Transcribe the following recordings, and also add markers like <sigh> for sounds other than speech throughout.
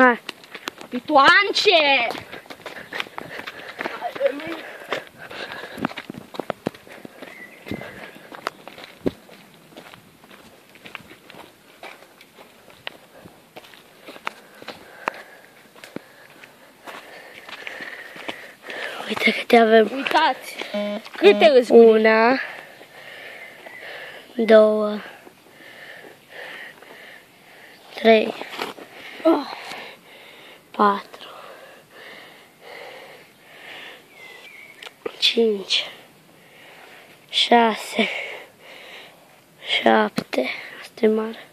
Hai. Pitoance! Uite câte avem. Uitați! Câte îți Una. Două. Trei. Oh. Patru. Cinci. Șase. Șapte. Asta e mare.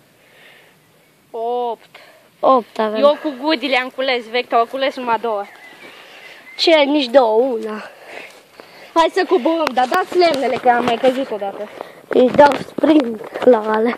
Opt. Opt avem. Eu cu gudile am cules, Vector, am cules numai două. Ce? Nici două, una. Hai să coborăm, dar dați lemnele că am mai căzut odată. Îi dau sprint la ale.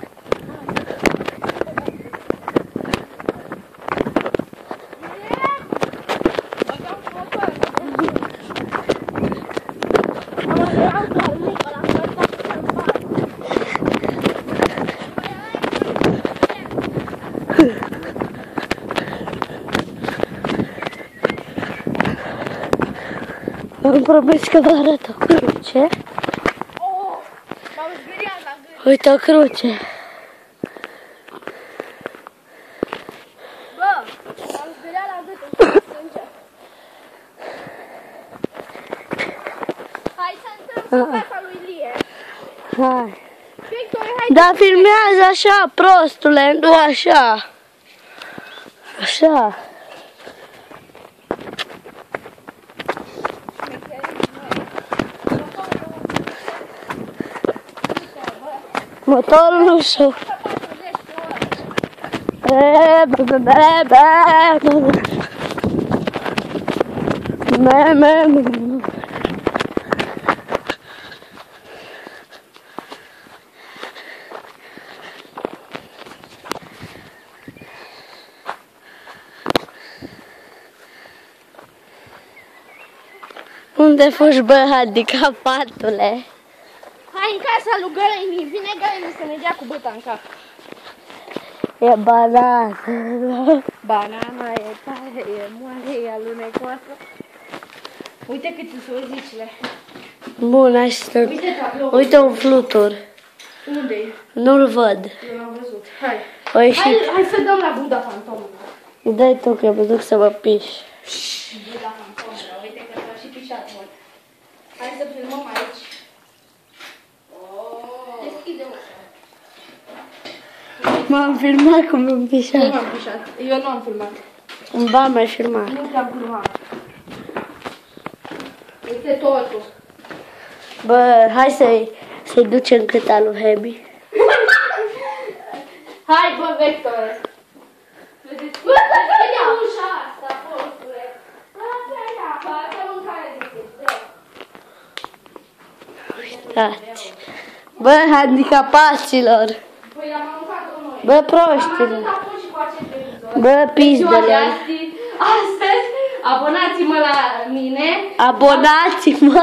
Îmi promis că vă arăt o cruce. Oh, m-am zgâriat la gât. Uite o cruce. Bă, m-am zgâriat la gât, în sânge. Hai să intrăm în casa lui Lie. Hai. Victor, hai Da, filmează așa, prostule, nu așa. Așa. Motorul nu știu. Me, me, me. Unde fugi, bă, handicapatule? Hai în casa lui Gărăini, vine Gărăini să ne dea cu băta în cap. E banană. Banana e tare, e moare, e alunecoasă. Uite câte sunt rozicile. Bun, hai să... Uite tablou. Uite un flutur. Unde e? Nu-l văd. Eu l-am văzut. Hai. O Hai, ieșit. hai să dăm la Buda Fantomă. Dai tu că mă duc să mă piși. Buda Fantomă, uite că s-a și pișat mult. Hai să filmăm aici. Oh. Deschide ușa. M-am filmat cum am Nu pișat. m-am pișat. Eu nu am filmat. Ba, mai filmat. Nu te-am filmat. Uite totul. Bă, hai să-i să ducem câta lui Hebi. <laughs> Hai, bă, Vector. Bă, să deschide ușa asta, postule. Lasă-i Bă, mâncare deschide. Uitați. Bă, handicapaților. Păi am mâncat-o noi. Bă, proștilor. Am atâta pus și cu acest televizor. Bă, Ziua de pizdele. astăzi, astăzi, abonați-mă la mine, Abonați-mă.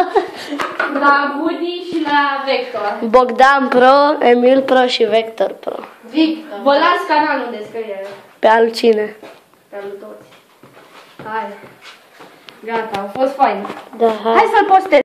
la Woody și la Vector. Bogdan Pro, Emil Pro și Vector Pro. Victor. Vă las canalul în descriere. Pe al cine? Pe al toți. Hai. Gata, a fost fain. Da, hai. Hai să-l postez.